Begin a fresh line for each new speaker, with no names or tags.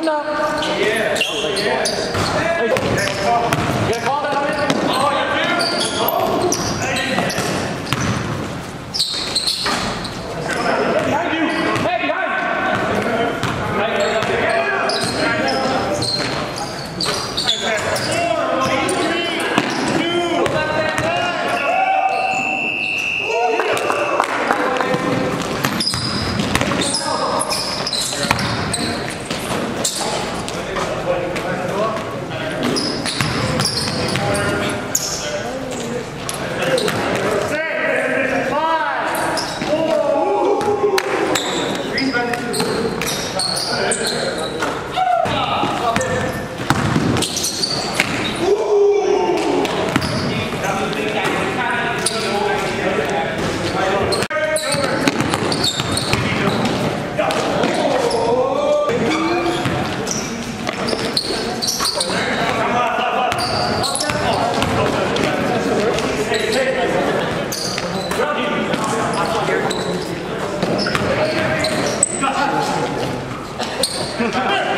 One down. Yeah. Hey.
Come ha